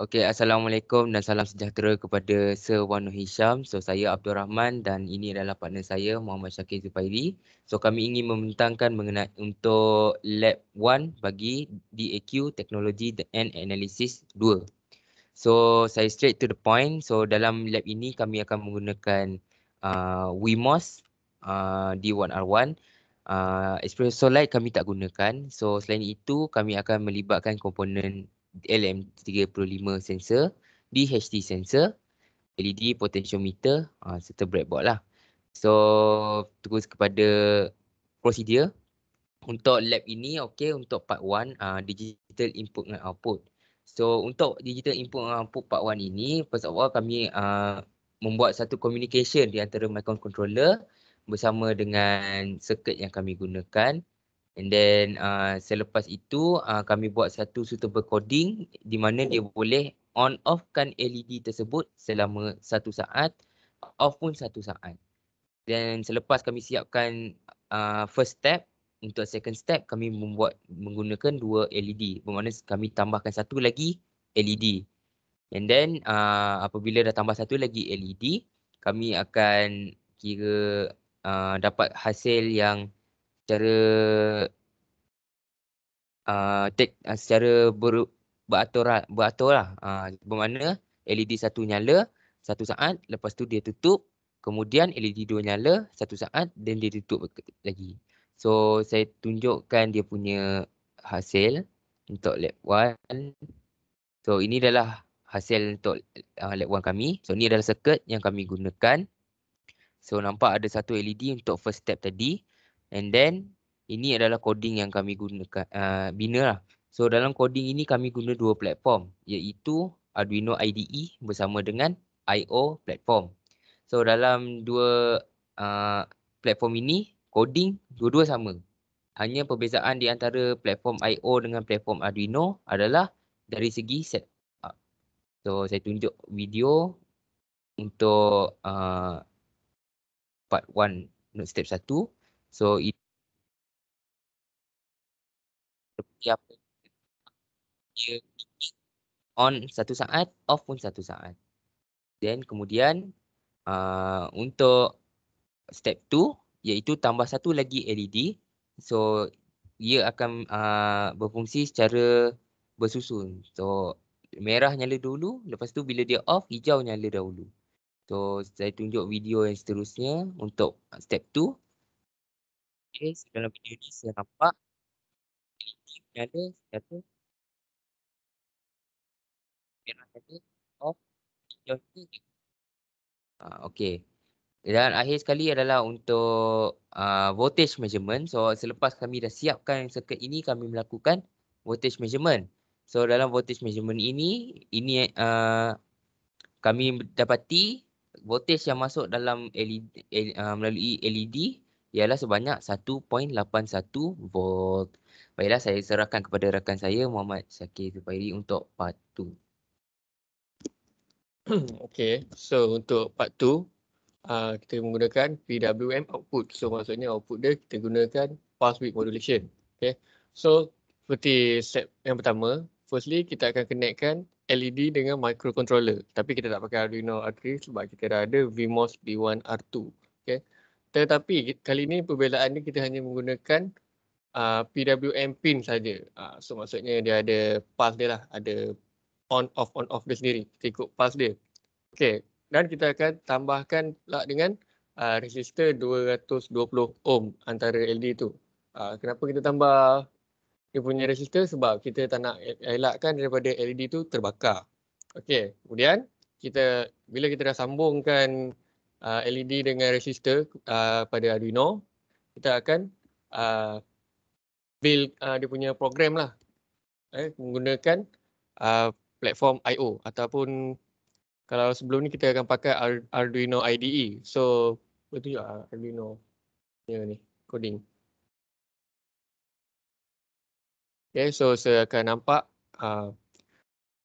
Okey, Assalamualaikum dan salam sejahtera kepada Sir Wanu Hisham. So, saya Abdul Rahman dan ini adalah partner saya, Muhammad Syakir Zupairi. So, kami ingin membentangkan mengenai untuk Lab 1 bagi DAQ Teknologi and Analysis 2. So, saya straight to the point. So, dalam lab ini kami akan menggunakan uh, WeMOS uh, D1R1. Uh, Espresso Light kami tak gunakan. So, selain itu, kami akan melibatkan komponen LM35 sensor, DHT sensor, LED potentiometer uh, serta breadboard lah. So terus kepada prosedur untuk lab ini okey untuk part 1 uh, digital input dan output. So untuk digital input dan output part 1 ini first of all kami uh, membuat satu communication di antara microcontroller bersama dengan circuit yang kami gunakan And then uh, selepas itu uh, kami buat satu suitable coding di mana dia boleh on off kan LED tersebut selama satu saat, off pun satu saat. Dan selepas kami siapkan uh, first step, untuk second step kami membuat menggunakan dua LED. Bermakna kami tambahkan satu lagi LED. And then uh, apabila dah tambah satu lagi LED, kami akan kira uh, dapat hasil yang secara uh, take, uh, secara ber, beratur lah. Uh, bermakna LED satu nyala satu saat lepas tu dia tutup kemudian LED dua nyala satu saat dan dia tutup lagi. So saya tunjukkan dia punya hasil untuk lab 1. So ini adalah hasil untuk uh, lab 1 kami. So ini adalah circuit yang kami gunakan. So nampak ada satu LED untuk first step tadi. And then ini adalah coding yang kami gunakan uh, bina lah. So dalam coding ini kami guna dua platform iaitu Arduino IDE bersama dengan IO platform. So dalam dua uh, platform ini coding dua-dua sama. Hanya perbezaan di antara platform IO dengan platform Arduino adalah dari segi setup. So saya tunjuk video untuk uh, part 1 step 1. So itu apa dia on satu saat, off pun satu saat. Then kemudian uh, untuk step 2 iaitu tambah satu lagi LED. So ia akan uh, berfungsi secara bersusun. So merah nyala dulu, lepas tu bila dia off, hijau nyala dahulu. So saya tunjuk video yang seterusnya untuk step 2. Okay, dalam video ni saya nampak nyala satu. Uh, okay. Dan akhir sekali adalah untuk uh, voltage measurement. So selepas kami dah siapkan circuit ini, kami melakukan voltage measurement. So dalam voltage measurement ini, ini uh, kami dapati voltage yang masuk dalam LED, uh, melalui LED ialah sebanyak 1.81 volt. Baiklah saya serahkan kepada rakan saya Muhammad Syakir Zubairi untuk part 2. okay, so untuk part 2 uh, kita menggunakan PWM output. So maksudnya output dia kita gunakan pulse width modulation. Okay, so seperti step yang pertama, firstly kita akan connectkan LED dengan microcontroller. Tapi kita tak pakai Arduino R3 sebab kita dah ada VMOS D1 R2. Okay. Tetapi kali ini perbezaan ni kita hanya menggunakan uh, PWM pin saja. Uh, so maksudnya dia ada pulse dia lah. Ada on off on off dia sendiri. Kita ikut pulse dia. Okay. Dan kita akan tambahkan pula dengan uh, resistor 220 ohm antara LED tu. Uh, kenapa kita tambah dia punya resistor sebab kita tak nak elakkan daripada LED tu terbakar. Okey, kemudian kita bila kita dah sambungkan uh, LED dengan resistor uh, pada Arduino, kita akan uh, build uh, dia punya program lah eh, menggunakan uh, platform I.O. ataupun kalau sebelum ni kita akan pakai Arduino IDE. So, betul juga Arduino ni coding. Okay, so saya akan nampak uh,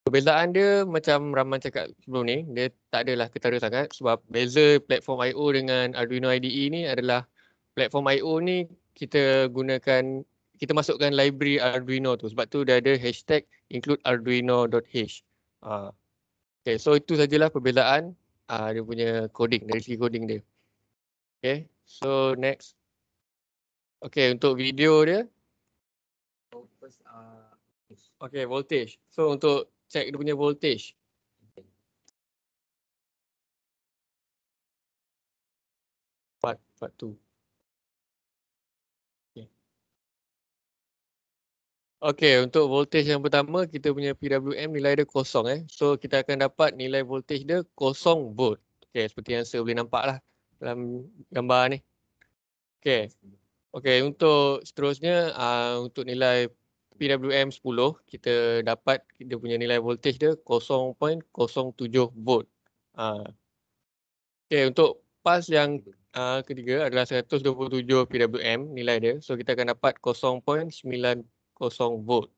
perbezaan dia macam Rahman cakap sebelum ni, dia tak adalah ketara sangat sebab beza platform I.O. dengan Arduino IDE ni adalah platform I.O. ni kita gunakan, kita masukkan library Arduino tu sebab tu dia ada hashtag include arduino.h. Uh, okay, so itu sajalah perbezaan uh, dia punya coding, dari segi coding dia. Okay, so next. Okay, untuk video dia. Okay, voltage. So untuk check dia punya voltage. Part, part two. Okey, untuk voltage yang pertama kita punya PWM nilai dia kosong eh. So kita akan dapat nilai voltage dia kosong volt. Okey, seperti yang saya boleh nampak lah dalam gambar ni. Okey. Okey, untuk seterusnya uh, untuk nilai PWM 10 kita dapat kita punya nilai voltage dia 0.07 volt. Uh. Okey, untuk pas yang uh, ketiga adalah 127 PWM nilai dia. So kita akan dapat 0.9 kosong volt.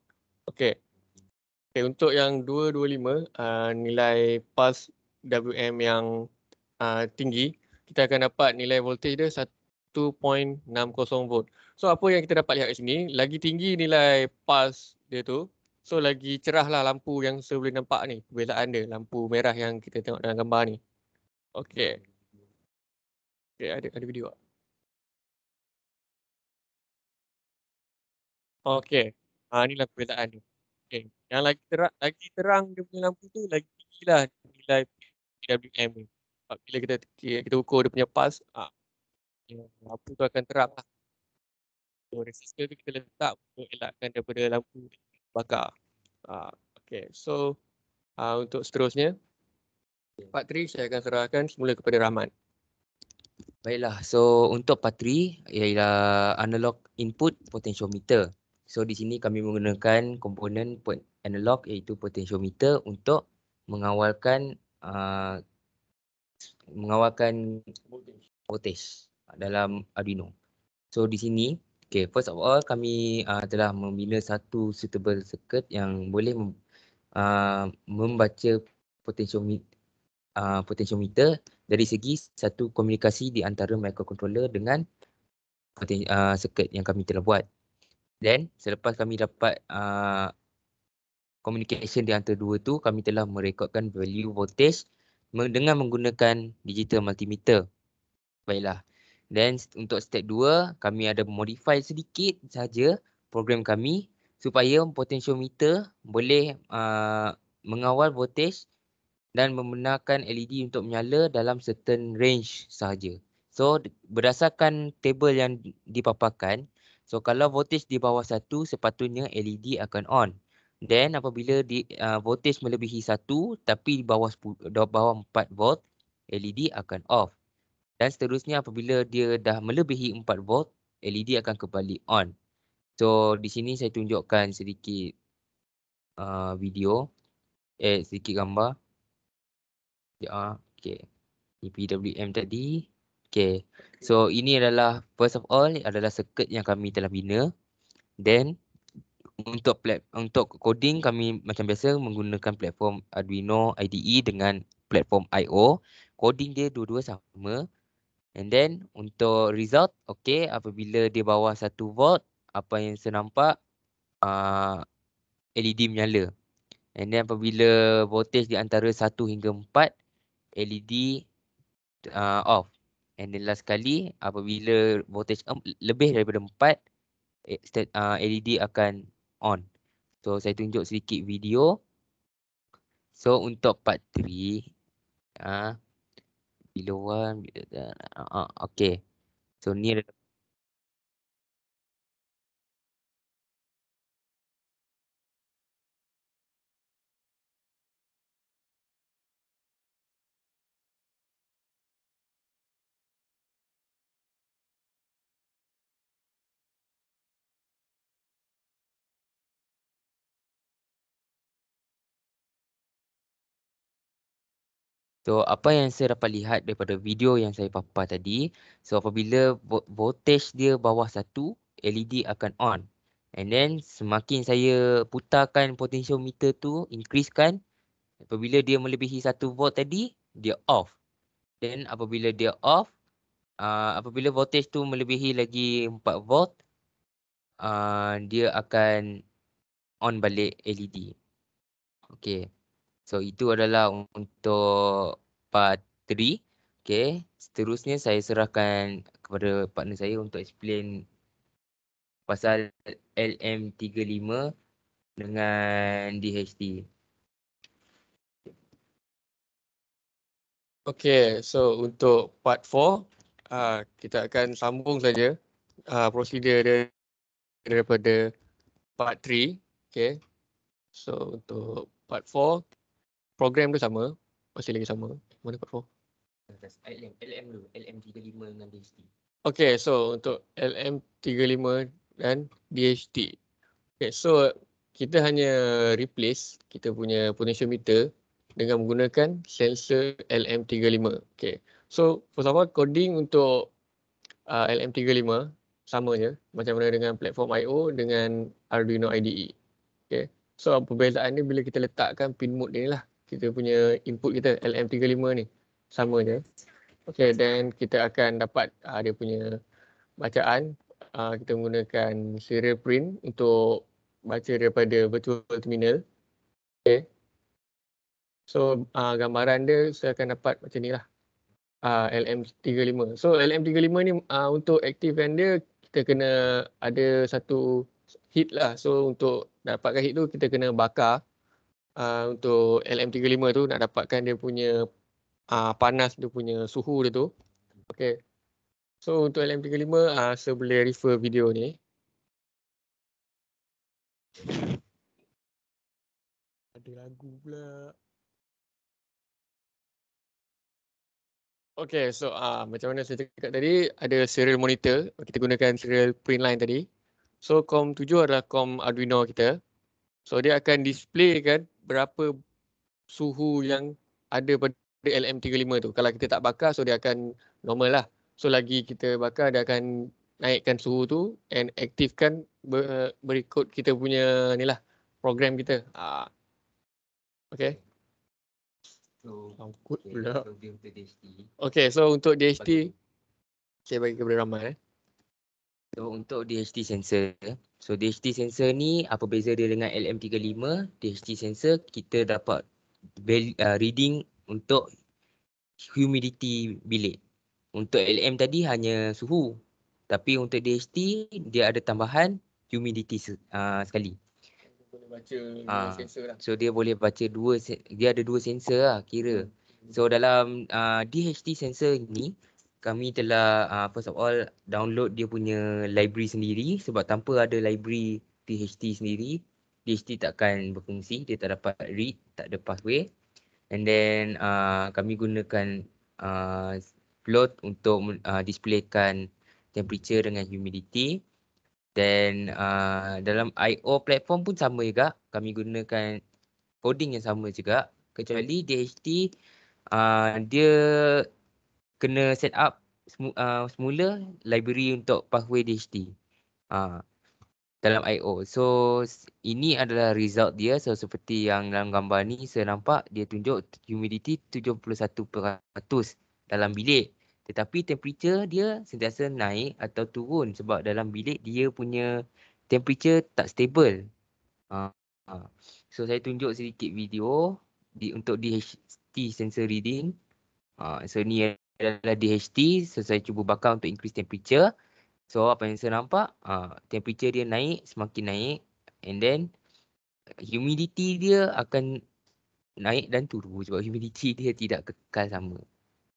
Okey. Okay, untuk yang 225 uh, nilai pulse WM yang uh, tinggi, kita akan dapat nilai voltage dia 1.60 volt. So apa yang kita dapat lihat kat sini, lagi tinggi nilai pulse dia tu, so lagi cerahlah lampu yang saya boleh nampak ni, perbezaan dia, lampu merah yang kita tengok dalam gambar ni. Okey. Okey, ada ada video tak? Okey. Ha inilah perbezaan dia. Okey. Yang lagi terang lagi terang dia punya lampu tu lagi tinggilah nilai PWM ni. Bila kita kita ukur dia punya pulse, ha, lampu tu akan terang lah. So resistor tu kita letak untuk elakkan daripada lampu bakar. Ha, okay. So ha, untuk seterusnya, part 3 saya akan serahkan semula kepada Rahman. Baiklah, so untuk part 3 ialah analog input potentiometer. So di sini kami menggunakan komponen analog iaitu potentiometer untuk mengawalkan uh, mengawalkan voltage dalam Arduino. So di sini, okay, first of all kami uh, telah membina satu suitable circuit yang boleh uh, membaca potentiometer, uh, potentiometer dari segi satu komunikasi di antara microcontroller dengan uh, circuit yang kami telah buat. Then selepas kami dapat uh, communication di antara dua tu kami telah merekodkan value voltage dengan menggunakan digital multimeter. Baiklah. Then untuk step 2 kami ada modify sedikit saja program kami supaya potentiometer boleh uh, mengawal voltage dan membenarkan LED untuk menyala dalam certain range sahaja. So berdasarkan table yang dipaparkan, So kalau voltage di bawah satu sepatutnya LED akan on. Then apabila di uh, voltage melebihi satu tapi di bawah 10, di bawah 4 volt LED akan off. Dan seterusnya apabila dia dah melebihi 4 volt LED akan kembali on. So di sini saya tunjukkan sedikit uh, video eh sedikit gambar. Ya. Ini PWM tadi. Okay. So ini adalah first of all adalah circuit yang kami telah bina. Then untuk untuk coding kami macam biasa menggunakan platform Arduino IDE dengan platform IO. Coding dia dua-dua sama. And then untuk result okay apabila dia bawah 1 volt apa yang saya nampak uh, LED menyala. And then apabila voltage di antara 1 hingga 4 LED uh, off. And then last kali apabila voltage um, lebih daripada 4 uh, LED akan on. So saya tunjuk sedikit video. So untuk part 3 uh, below 1 uh, uh, okay. So ni adalah So apa yang saya dapat lihat daripada video yang saya papar tadi, so apabila voltage dia bawah satu, LED akan on. And then semakin saya putarkan potentiometer tu, increasekan, apabila dia melebihi satu volt tadi, dia off. Then apabila dia off, uh, apabila voltage tu melebihi lagi 4 volt, uh, dia akan on balik LED. Okay. So itu adalah untuk part 3. Okay. Seterusnya saya serahkan kepada partner saya untuk explain pasal LM35 dengan DHT. Okay, so untuk part 4, uh, kita akan sambung saja uh, prosedur daripada part 3. Okay, so untuk part 4, program tu sama, masih lagi sama. Mana part 4? LM, LM dulu, LM35 dengan DHT. Okay, so untuk LM35 dan DHT. Okay, so kita hanya replace kita punya potentiometer dengan menggunakan sensor LM35. Okay. So first of all coding untuk uh, LM35 sama je macam mana dengan platform I.O. dengan Arduino IDE. Okay. So perbezaan ni bila kita letakkan pin mode ni lah. Kita punya input kita LM35 ni sama je. Okay then kita akan dapat uh, dia punya bacaan. Uh, kita menggunakan serial print untuk baca daripada virtual terminal. Okay. So uh, gambaran dia saya akan dapat macam ni lah. Uh, LM35. So LM35 ni uh, untuk aktifkan dia kita kena ada satu hit lah. So untuk dapatkan hit tu kita kena bakar uh, untuk LM35 tu nak dapatkan dia punya uh, panas dia punya suhu dia tu. Okay. So untuk LM35 uh, saya boleh refer video ni. Ada lagu pula. Okay, so uh, macam mana saya cakap tadi, ada serial monitor. Kita gunakan serial print line tadi. So COM7 adalah COM Arduino kita. So dia akan display kan berapa suhu yang ada pada LM35 tu. Kalau kita tak bakar, so dia akan normal lah. So lagi kita bakar, dia akan naikkan suhu tu and aktifkan ber, berikut kita punya ni lah program kita. Uh, okay. So, Sangkut okay, pula. so dia untuk DHT. Okay, so untuk DHT, Bagi- saya bagi kepada Rahman eh. So untuk DHT sensor, so DHT sensor ni apa beza dia dengan LM35? DHT sensor kita dapat uh, reading untuk humidity bilik. Untuk LM tadi hanya suhu. Tapi untuk DHT dia ada tambahan humidity uh, sekali. Boleh baca Ah. sensor lah. So dia boleh baca dua dia ada dua sensor lah kira. So dalam uh, DHT sensor ni kami telah uh, first of all download dia punya library sendiri sebab tanpa ada library DHT sendiri DHT takkan berfungsi dia tak dapat read tak ada pathway. And then uh, kami gunakan uh, plot untuk uh, displaykan temperature dengan humidity. Then uh, dalam IO platform pun sama juga. Kami gunakan coding yang sama juga. Kecuali DHT uh, dia kena set up semu, uh, semula library untuk pathway DHT uh, dalam IO. So ini adalah result dia. So seperti yang dalam gambar ni saya nampak dia tunjuk humidity 71% dalam bilik. Tetapi temperature dia sentiasa naik atau turun sebab dalam bilik dia punya temperature tak stable. Uh, uh. So saya tunjuk sedikit video di untuk DHT sensor reading. Uh, so ni adalah DHT. So saya cuba bakar untuk increase temperature. So apa yang saya nampak, uh, temperature dia naik, semakin naik. And then humidity dia akan naik dan turun sebab humidity dia tidak kekal sama.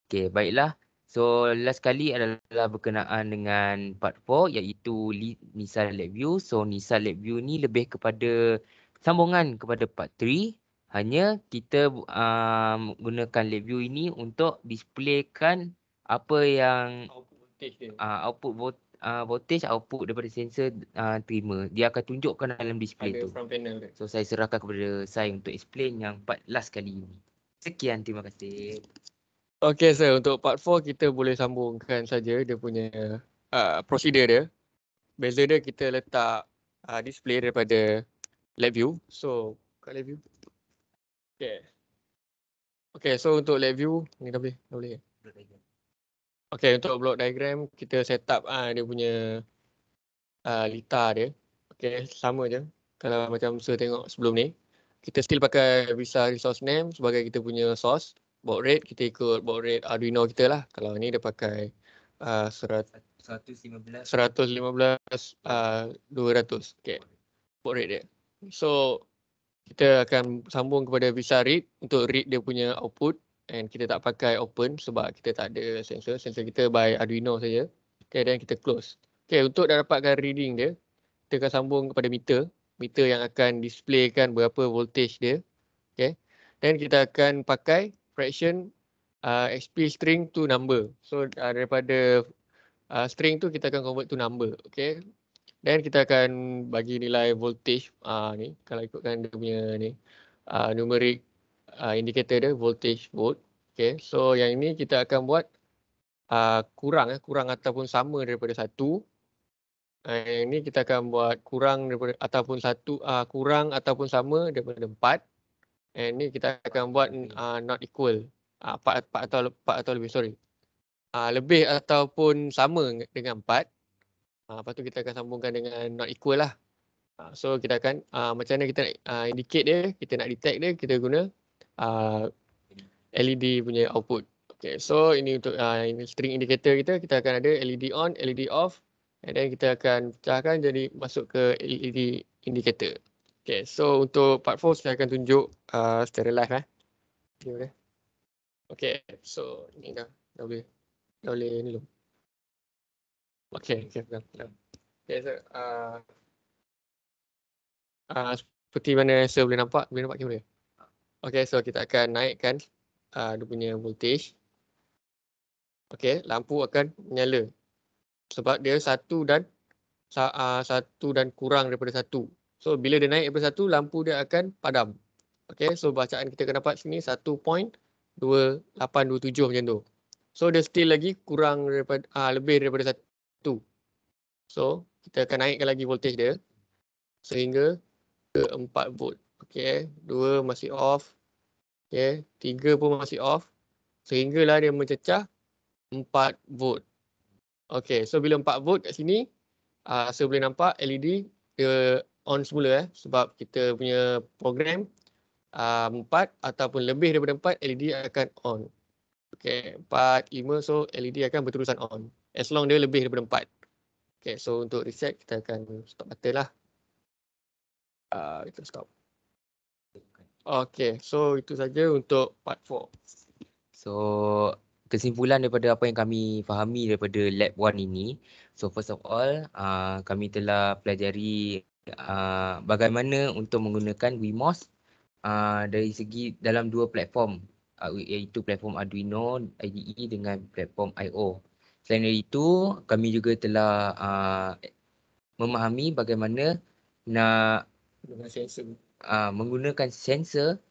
Okay, baiklah. So last kali adalah berkenaan dengan part 4 iaitu Nissan LabVIEW. So Nissan LabVIEW ni lebih kepada sambungan kepada part 3. Hanya kita um, gunakan LabVIEW ini untuk displaykan apa yang Output voltage dia. uh, output volt, uh, voltage output daripada sensor uh, terima. Dia akan tunjukkan dalam display Ada tu. front panel dia. So saya serahkan kepada saya untuk explain yang part last kali ini. Sekian, terima kasih. Okay sir, untuk part 4 kita boleh sambungkan saja dia punya uh, prosedur dia. Beza dia kita letak uh, display daripada LabVIEW. So, kat LabVIEW. Okay. Okay, so untuk LabVIEW, ni dah boleh? Dah boleh? Okay, untuk block diagram kita set up uh, dia punya uh, litar dia. Okay, sama je. Kalau macam saya tengok sebelum ni. kita still pakai Visa Resource Name sebagai kita punya source. Baud rate kita ikut baud rate Arduino kita lah. Kalau ni dia pakai uh, serat, 115. 115 uh, 200. Okay. Baud rate dia. So kita akan sambung kepada Visa read untuk read dia punya output and kita tak pakai open sebab kita tak ada sensor. Sensor kita by Arduino saja. Okay, dan kita close. Okay, untuk dapatkan reading dia, kita akan sambung kepada meter. Meter yang akan displaykan berapa voltage dia. Okay. Dan kita akan pakai fraction uh, XP string to number. So uh, daripada uh, string tu kita akan convert to number. Okay. Dan kita akan bagi nilai voltage uh, ni. Kalau ikutkan dia punya ni. Uh, numeric uh, indicator dia voltage volt. Okay. So yang ini kita akan buat uh, kurang. Eh, kurang ataupun sama daripada satu. Uh, yang ini kita akan buat kurang daripada ataupun satu uh, kurang ataupun sama daripada empat. And ni kita akan buat uh, not equal. Uh, 4, 4 atau 4 atau lebih, sorry. Uh, lebih ataupun sama dengan 4. Uh, lepas tu kita akan sambungkan dengan not equal lah. Uh, so kita akan, uh, macam mana kita nak uh, indicate dia, kita nak detect dia, kita guna uh, LED punya output. Okay, so ini untuk uh, ini string indicator kita, kita akan ada LED on, LED off. And then kita akan pecahkan jadi masuk ke LED indicator. Okay, so untuk part 4 saya akan tunjuk uh, secara live eh. Okay, boleh. Okay, so ni dah, dah boleh. Dah boleh ni belum? Okay, okay, dah. Okay, so uh, uh, seperti mana saya boleh nampak, boleh nampak kamera? Okay, so kita akan naikkan uh, dia punya voltage. Okay, lampu akan menyala. Sebab dia satu dan uh, satu dan kurang daripada satu. So bila dia naik daripada satu, lampu dia akan padam. Okay, so bacaan kita akan dapat sini 1.2827 macam tu. So dia still lagi kurang daripada, uh, lebih daripada satu. So kita akan naikkan lagi voltage dia sehingga ke 4 volt. Okay, 2 masih off. Okay, 3 pun masih off. Sehinggalah dia mencecah 4 volt. Okay, so bila 4 volt kat sini, uh, saya boleh nampak LED dia on semula eh sebab kita punya program uh, 4 ataupun lebih daripada 4 LED akan on. Okay, 4, 5 so LED akan berterusan on. As long dia lebih daripada 4. Okay, so untuk reset kita akan stop button lah. Uh, kita stop. Okay, so itu saja untuk part 4. So kesimpulan daripada apa yang kami fahami daripada lab 1 ini. So first of all, uh, kami telah pelajari uh, bagaimana untuk menggunakan WeMOS uh, dari segi dalam dua platform uh, iaitu platform Arduino IDE dengan platform I.O. Selain dari itu, kami juga telah uh, memahami bagaimana nak uh, menggunakan sensor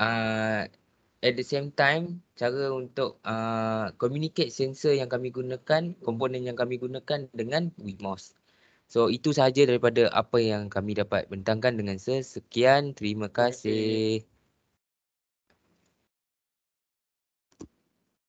uh, at the same time cara untuk uh, communicate sensor yang kami gunakan, komponen yang kami gunakan dengan WeMOS. So itu sahaja daripada apa yang kami dapat bentangkan dengan sesekian. Terima kasih.